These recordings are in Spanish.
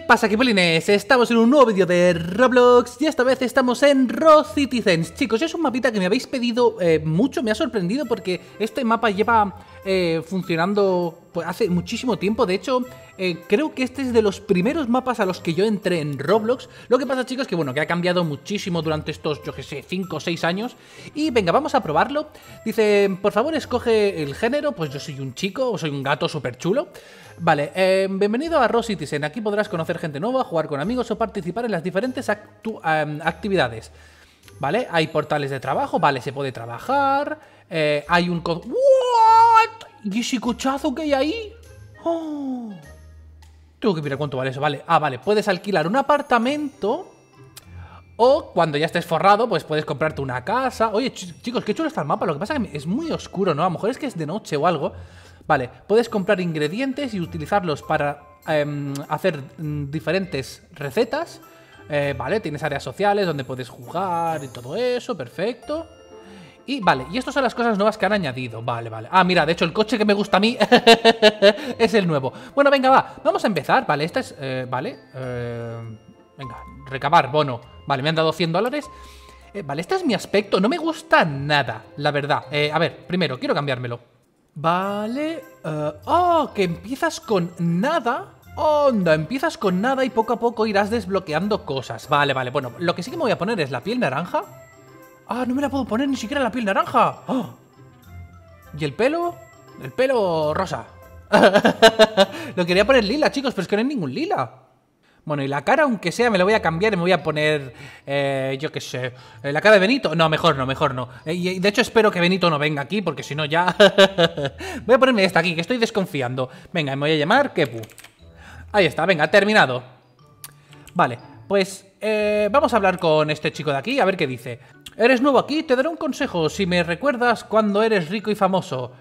pasa, Kipolines? Estamos en un nuevo vídeo de Roblox y esta vez estamos en Raw Citizens. Chicos, es un mapita que me habéis pedido eh, mucho, me ha sorprendido porque este mapa lleva eh, funcionando pues, hace muchísimo tiempo. De hecho, eh, creo que este es de los primeros mapas a los que yo entré en Roblox. Lo que pasa, chicos, que bueno, que ha cambiado muchísimo durante estos, yo que sé, 5 o 6 años. Y venga, vamos a probarlo. Dice, por favor, escoge el género. Pues yo soy un chico o soy un gato súper chulo. Vale, eh, bienvenido a Raw Citizen. Aquí podrás conocer gente nueva, jugar con amigos o participar en las diferentes em, actividades. ¿Vale? Hay portales de trabajo, vale, se puede trabajar. Eh, hay un... ¿What? ¿Y ese cochazo que hay ahí? Oh. Tengo que mirar cuánto vale eso, vale. Ah, vale, puedes alquilar un apartamento... O cuando ya estés forrado, pues puedes comprarte una casa. Oye, chicos, qué chulo está el mapa. Lo que pasa es que es muy oscuro, ¿no? A lo mejor es que es de noche o algo. Vale, puedes comprar ingredientes y utilizarlos para em, hacer mm, diferentes recetas. Eh, vale, tienes áreas sociales donde puedes jugar y todo eso, perfecto. Y vale, y estas son las cosas nuevas que han añadido. Vale, vale. Ah, mira, de hecho el coche que me gusta a mí es el nuevo. Bueno, venga, va. Vamos a empezar. Vale, esta es... Eh, vale. Eh, venga, recabar, bono. Vale, me han dado 100 dólares. vale, este es mi aspecto. No me gusta nada, la verdad. a ver, primero, quiero cambiármelo. Vale. oh, que empiezas con nada. Onda, empiezas con nada y poco a poco irás desbloqueando cosas. Vale, vale. Bueno, lo que sí que me voy a poner es la piel naranja. Ah, no me la puedo poner ni siquiera la piel naranja. Oh. ¿Y el pelo? El pelo rosa. lo quería poner lila, chicos, pero es que no hay ningún lila. Bueno, y la cara, aunque sea, me la voy a cambiar y me voy a poner, eh, yo qué sé, eh, la cara de Benito. No, mejor no, mejor no. Eh, y de hecho espero que Benito no venga aquí, porque si no ya... voy a ponerme esta aquí, que estoy desconfiando. Venga, me voy a llamar Kepu. Ahí está, venga, terminado. Vale, pues vamos a hablar con este chico de aquí, a ver qué dice. ¿Eres nuevo aquí? Te daré un consejo, si me recuerdas cuando eres rico y famoso.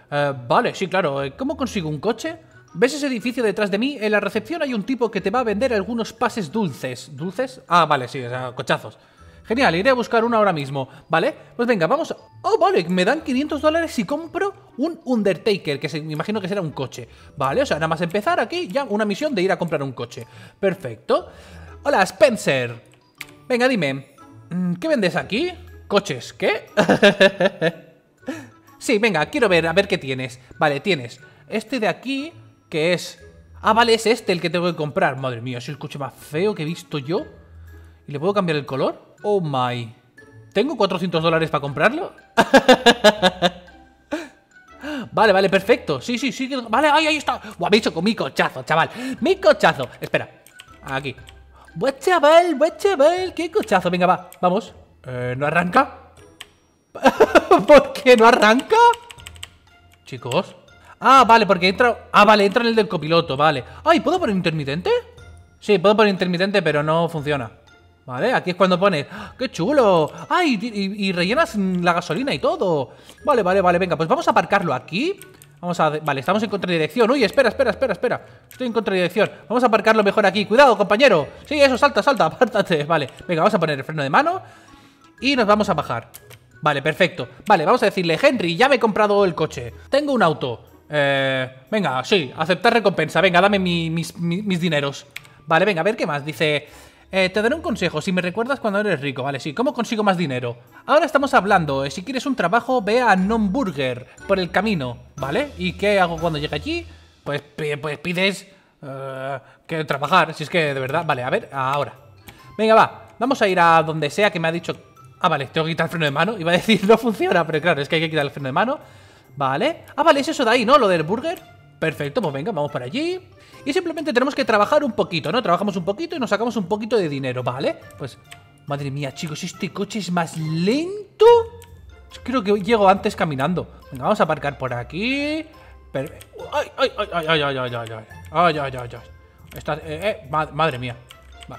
vale, sí, claro. ¿Cómo consigo un coche? ¿Ves ese edificio detrás de mí? En la recepción hay un tipo que te va a vender algunos pases dulces. ¿Dulces? Ah, vale, sí, cochazos. Genial, iré a buscar uno ahora mismo, ¿vale? Pues venga, vamos... Oh, vale, me dan 500 dólares si compro un Undertaker, que me imagino que será un coche. Vale, o sea, nada más empezar aquí, ya una misión de ir a comprar un coche. Perfecto. Hola, Spencer. Venga, dime, mm, ¿qué vendes aquí? ¿Coches? ¿Qué? sí, venga, quiero ver, a ver qué tienes. Vale, tienes este de aquí que es... Ah, vale, es este el que tengo que comprar. Madre mía, es el coche más feo que he visto yo. ¿Y le puedo cambiar el color? Oh my... ¿Tengo 400 dólares para comprarlo? vale, vale, perfecto. Sí, sí, sí. Vale, ahí, ahí está. Buah, me con mi cochazo, chaval. Mi cochazo. Espera. Aquí. Buen chaval, buen chaval. Qué cochazo. Venga, va. Vamos. Eh, ¿No arranca? ¿Por qué no arranca? Chicos. Ah, vale, porque entra... Ah, vale, entra en el del copiloto, vale Ay, ¿puedo poner intermitente? Sí, puedo poner intermitente, pero no funciona Vale, aquí es cuando pone ¡Ah, ¡Qué chulo! ¡Ay! Y, rellenas la gasolina y todo Vale, vale, vale, venga, pues vamos a aparcarlo aquí Vamos a... Vale, estamos en contradirección Uy, espera, espera, espera, espera Estoy en contradirección Vamos a aparcarlo mejor aquí Cuidado, compañero Sí, eso, salta, salta, apártate Vale, venga, vamos a poner el freno de mano Y nos vamos a bajar Vale, perfecto Vale, vamos a decirle Henry, ya me he comprado el coche Tengo un auto eh, venga, sí, aceptar recompensa. Venga, dame mis, dineros. Vale, venga, a ver qué más. Dice, eh, te daré un consejo, si me recuerdas cuando eres rico. Vale, sí, ¿cómo consigo más dinero? Ahora estamos hablando, eh, si quieres un trabajo, ve a Non-Burger por el camino, ¿vale? ¿Y qué hago cuando llegue allí? Pues, pues pides eh, que trabajar, si es que de verdad... Vale, a ver, ahora. Venga, va, vamos a ir a donde sea que me ha dicho... Ah, vale, tengo que quitar el freno de mano. Iba a decir, no funciona, pero claro, es que hay que quitar el freno de mano. Vale. Ah, vale, es eso de ahí, ¿no? Lo del burger. Perfecto, pues venga, vamos para allí. Y simplemente tenemos que trabajar un poquito, ¿no? Trabajamos un poquito y nos sacamos un poquito de dinero, ¿vale? Pues, madre mía, chicos, ¿este coche es más lento? Creo que llego antes caminando. Venga, vamos a aparcar por aquí. ¡Ay, ay, ay, ay, ay, ay, ay, ay! ¡Ay, ay, ay, ay! eh, madre mía.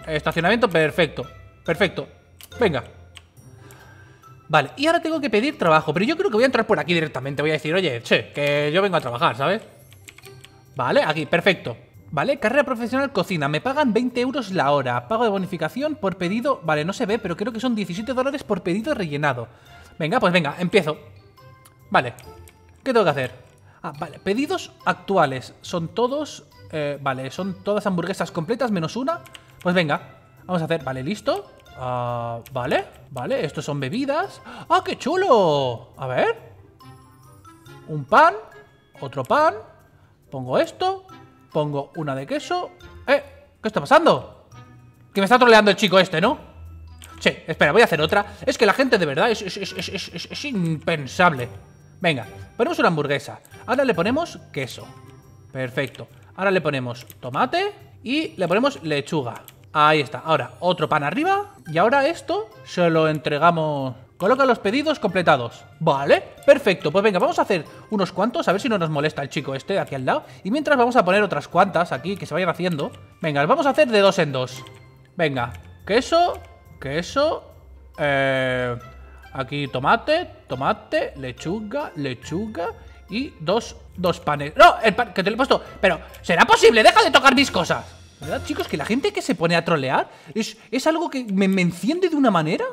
Estacionamiento perfecto. Perfecto. Venga. Vale, y ahora tengo que pedir trabajo Pero yo creo que voy a entrar por aquí directamente. Voy a decir, oye, che, que yo vengo a trabajar, ¿sabes? Vale, aquí, perfecto. Vale, carrera profesional cocina. Me pagan 20 euros la hora. Pago de bonificación por pedido Vale, no se ve, pero creo que son 17 dólares por pedido rellenado. Venga, pues venga, empiezo. Vale, ¿qué tengo que hacer? Ah, vale, pedidos actuales. Son todos... Eh, vale, son todas hamburguesas completas menos una. Pues venga, vamos a hacer... Vale, listo. Ah, vale, vale, estos son bebidas. ¡Ah, qué chulo! A ver. Un pan, otro pan. Pongo esto, pongo una de queso. ¡Eh! ¿Qué está pasando? Que me está troleando el chico este, ¿no? Sí, espera, voy a hacer otra. Es que la gente de verdad es, impensable. Venga, ponemos una hamburguesa. Ahora le ponemos queso. Perfecto. Ahora le ponemos tomate y le ponemos lechuga. Ahí está. Ahora, otro pan arriba. Y ahora esto se lo entregamos... Coloca los pedidos completados. Vale, perfecto. Pues venga, vamos a hacer unos cuantos, a ver si no nos molesta el chico este de aquí al lado. Y mientras vamos a poner otras cuantas aquí que se vayan haciendo. Venga, las vamos a hacer de dos en dos. Venga, queso, queso, eh, aquí tomate, tomate, lechuga, lechuga y dos, dos panes. ¡No! El pan que te lo he puesto. Pero, ¿será posible? ¡Deja de tocar mis cosas! ¿Verdad, chicos? Que la gente que se pone a trolear es, es algo que me, me enciende de una manera.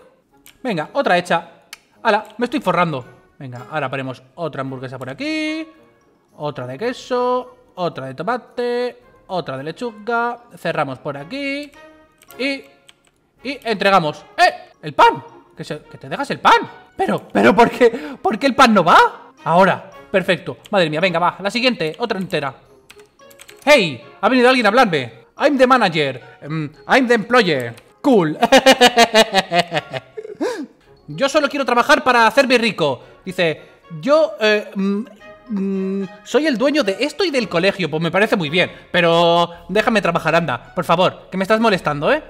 Venga, otra hecha. ¡Hala! Me estoy forrando. Venga, ahora ponemos otra hamburguesa por aquí. Otra de queso. Otra de tomate. Otra de lechuga. Cerramos por aquí. Y... Y entregamos. ¡Eh! ¡El pan! Que, se, que te dejas el pan. Pero, pero, ¿por qué? ¿Por qué el pan no va? Ahora. Perfecto. Madre mía, venga, va. La siguiente. Otra entera. ¡Hey! Ha venido alguien a hablarme. I'm the manager. Um, I'm the employer. Cool. yo solo quiero trabajar para hacerme rico. Dice, yo eh, mm, mm, soy el dueño de esto y del colegio. Pues me parece muy bien. Pero déjame trabajar, anda. Por favor, que me estás molestando, ¿eh?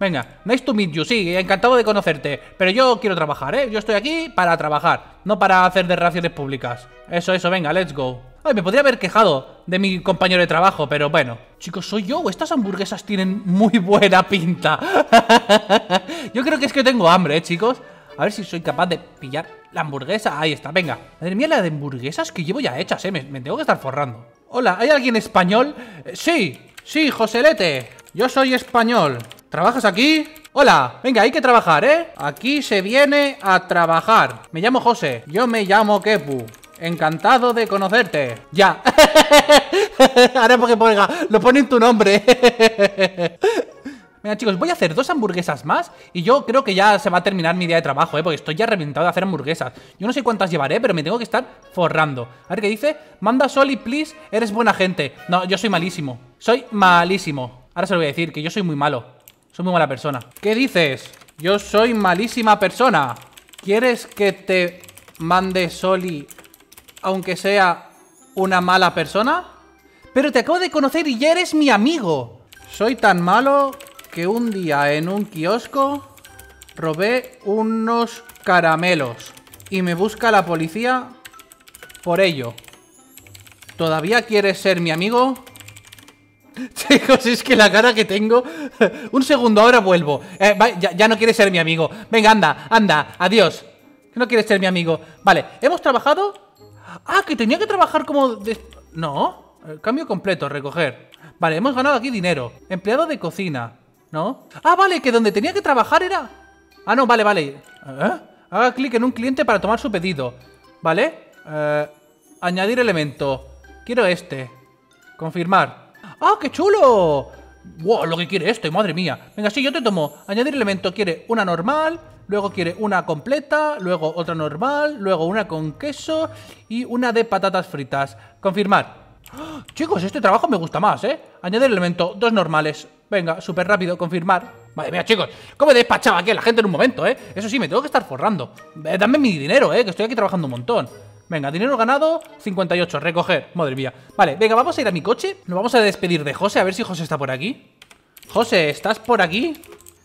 Venga, nice to meet you, sí, encantado de conocerte Pero yo quiero trabajar, ¿eh? Yo estoy aquí para trabajar No para hacer de relaciones públicas Eso, eso, venga, let's go Ay, me podría haber quejado de mi compañero de trabajo Pero bueno Chicos, ¿soy yo estas hamburguesas tienen muy buena pinta? yo creo que es que tengo hambre, ¿eh, chicos? A ver si soy capaz de pillar la hamburguesa Ahí está, venga Madre mía, la de hamburguesas que llevo ya hechas, ¿eh? Me, me tengo que estar forrando Hola, ¿hay alguien español? Eh, sí, sí, Joselete Yo soy español ¿Trabajas aquí? Hola, venga, hay que trabajar, ¿eh? Aquí se viene a trabajar Me llamo José, yo me llamo Kepu Encantado de conocerte. Ya. Ahora porque ponga, lo pone en tu nombre. Venga chicos, voy a hacer dos hamburguesas más Y yo creo que ya se va a terminar mi día de trabajo, ¿eh? Porque estoy ya reventado de hacer hamburguesas. Yo no sé cuántas llevaré, pero me tengo que estar forrando. A ver qué dice. Manda Soli, please, eres buena gente. No, yo soy malísimo. Soy malísimo. Ahora se lo voy a decir, que yo soy muy malo. Soy muy mala persona. ¿Qué dices? Yo soy malísima persona. ¿Quieres que te mande Soli aunque sea una mala persona? Pero te acabo de conocer y ya eres mi amigo. Soy tan malo que un día en un kiosco robé unos caramelos y me busca la policía por ello. ¿Todavía quieres ser mi amigo? Chicos, es que la cara que tengo... Un segundo, ahora vuelvo. Eh, ya, no quieres ser mi amigo. Venga, anda, anda, adiós. no quieres ser mi amigo. Vale, ¿hemos trabajado? Ah, que tenía que trabajar como... No, eh, cambio completo, recoger. Vale, hemos ganado aquí dinero. Empleado de cocina, ¿no? Ah, vale, que donde tenía que trabajar era... Ah, no, vale, vale. ¿Eh? Haga clic en un cliente para tomar su pedido. ¿Vale? añadir elemento. Quiero este. Confirmar. ¡Ah, qué chulo! ¡Wow! Lo que quiere este, madre mía. Venga, sí, yo te tomo. Añadir elemento. Quiere una normal, luego quiere una completa, luego otra normal, luego una con queso y una de patatas fritas. Confirmar. ¡Ah! Chicos, este trabajo me gusta más, ¿eh? Añadir elemento, dos normales. Venga, súper rápido, confirmar. Madre mía, chicos, ¿cómo he despachado aquí a la gente en un momento, eh? Eso sí, me tengo que estar forrando. Eh, dame mi dinero, eh, que estoy aquí trabajando un montón. Venga, dinero ganado, 58, recoger, madre mía Vale, venga, vamos a ir a mi coche Nos vamos a despedir de José, a ver si José está por aquí José, ¿estás por aquí?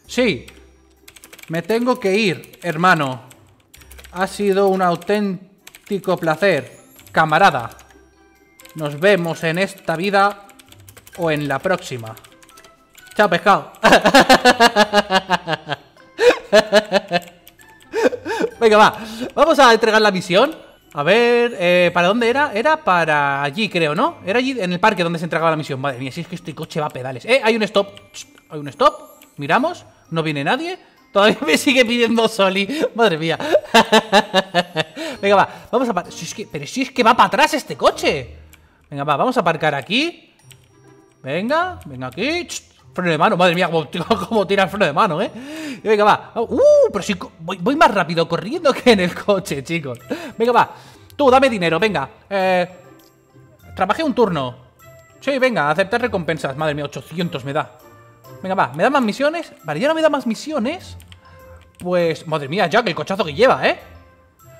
Sí Me tengo que ir, hermano. Ha sido un auténtico placer Camarada. Nos vemos en esta vida O en la próxima. Chao, pescado. Venga, va. Vamos a entregar la misión. A ver, eh, ¿para dónde era? Era para allí, creo, ¿no? Era allí en el parque donde se entregaba la misión. Madre mía, si es que este coche va a pedales. ¡Eh, hay un stop! Hay un stop, miramos. No viene nadie Todavía me sigue pidiendo Soli Madre mía Venga, va, vamos a... Que, pero si es que va para atrás este coche Venga, va, vamos a aparcar aquí Venga, venga aquí Freno de mano, madre mía, cómo, tira el freno de mano, ¿eh? venga, va. Uh, pero si voy, más rápido corriendo que en el coche, chicos. Venga, va. Tú, dame dinero, venga. Eh, trabajé un turno. Sí, venga, aceptar recompensas. Madre mía, 800 me da. Venga, va. ¿Me da más misiones? Vale, ya no me da más misiones. Pues, madre mía, Jack, el cochazo que lleva, ¿eh?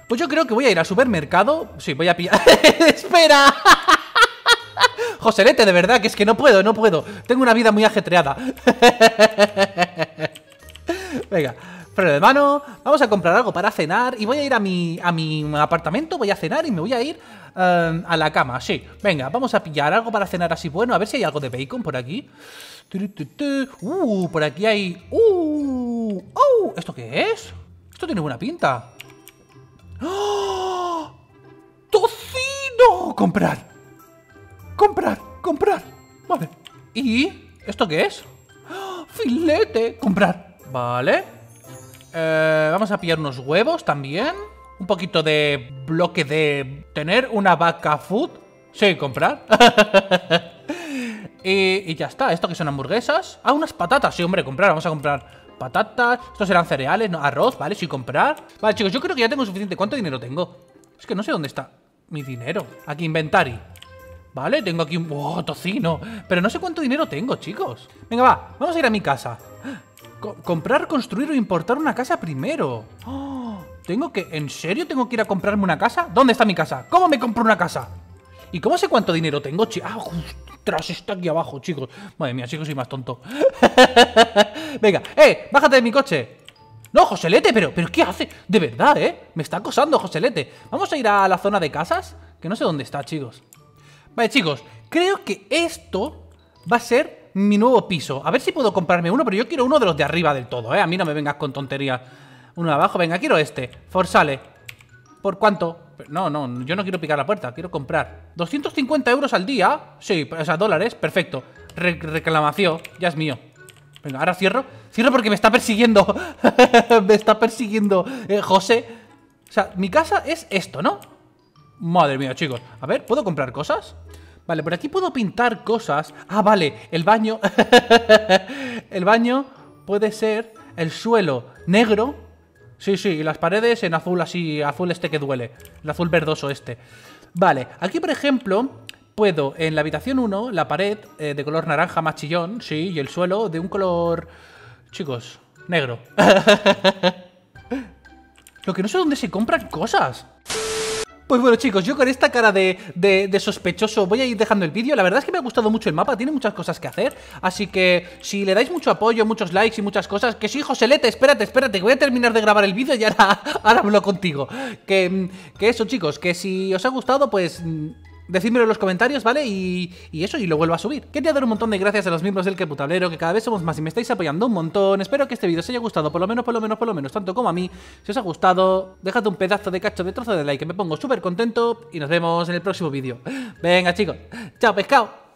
Pues yo creo que voy a ir al supermercado. Sí, voy a pillar. ¡Espera! Joselete, de verdad, que es que no puedo, no puedo. Tengo una vida muy ajetreada. Venga, freno de mano. Vamos a comprar algo para cenar. Y voy a ir a mi, a mi apartamento. Voy a cenar y me voy a ir em, a la cama. Sí, venga, vamos a pillar algo para cenar así bueno. A ver si hay algo de bacon por aquí. Uh, por aquí hay... Uh, uh, ¿esto qué es? Esto tiene buena pinta. ¡Oh! ¡Tocino! Comprar. Comprar, comprar. Vale. ¿Y esto qué es? ¡Oh! Filete. Comprar. Vale. Eh, vamos a pillar unos huevos también. Un poquito de bloque de tener una vaca food. Sí, comprar. y, ya está. ¿Esto que son hamburguesas? Ah, unas patatas. Sí, hombre, comprar. Vamos a comprar patatas. Estos serán cereales, arroz, ¿vale? Sí, comprar. Vale, chicos, yo creo que ya tengo suficiente. ¿Cuánto dinero tengo? Es que no sé dónde está mi dinero. Aquí, inventario. Vale, tengo aquí un... ¡Oh, tocino! Pero no sé cuánto dinero tengo, chicos. Venga, va, vamos a ir a mi casa. Comprar, construir o importar una casa primero. ¡Oh! ¿Tengo que... ¿En serio tengo que ir a comprarme una casa? ¿Dónde está mi casa? ¿Cómo me compro una casa? ¿Y cómo sé cuánto dinero tengo, chicos? ¡Ah, ostras! Está aquí abajo, chicos. Madre mía, chicos, soy más tonto. Venga, ¡eh! ¡Bájate de mi coche! No, Joselete, pero, pero ¿qué hace? De verdad, ¿eh? Me está acosando, Joselete. Vamos a ir a la zona de casas, que no sé dónde está, chicos. Vale, chicos, creo que esto va a ser mi nuevo piso. A ver si puedo comprarme uno, pero yo quiero uno de los de arriba del todo, ¿eh? A mí no me vengas con tonterías. Uno de abajo, venga, quiero este. Forsale. ¿Por cuánto? No, no, yo no quiero picar la puerta, quiero comprar. 250 euros al día. Sí, o sea, dólares, perfecto. reclamación, ya es mío. Venga, ahora cierro. Cierro porque me está persiguiendo. me está persiguiendo eh, José. O sea, mi casa es esto, ¿no? Madre mía, chicos. A ver, ¿puedo comprar cosas? Vale, por aquí puedo pintar cosas. Ah, vale, el baño. el baño puede ser el suelo negro. Sí, sí, y las paredes en azul así, azul este que duele. El azul verdoso este. Vale, aquí por ejemplo puedo en la habitación 1 la pared eh, de color naranja machillón, sí, y el suelo de un color... Chicos, negro. Lo que no sé dónde se compran cosas. Pues bueno chicos, yo con esta cara de, sospechoso voy a ir dejando el vídeo. La verdad es que me ha gustado mucho el mapa, tiene muchas cosas que hacer. Así que si le dais mucho apoyo, muchos likes y muchas cosas Que sí, Joselete, espérate, espérate, que voy a terminar de grabar el vídeo y ahora, ahora hablo contigo. Que, que eso chicos, que si os ha gustado pues Decídmelo en los comentarios, ¿vale? Y, eso, y lo vuelvo a subir. Quería dar un montón de gracias a los miembros del Keputablero, que cada vez somos más y me estáis apoyando un montón. Espero que este vídeo os haya gustado, por lo menos, por lo menos, por lo menos, tanto como a mí. Si os ha gustado, dejad un pedazo de cacho de trozo de like, que me pongo súper contento. Y nos vemos en el próximo vídeo. Venga, chicos. Chao, pescado.